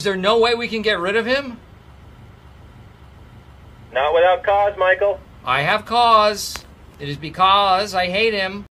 Is there no way we can get rid of him? Not without cause, Michael. I have cause. It is because I hate him.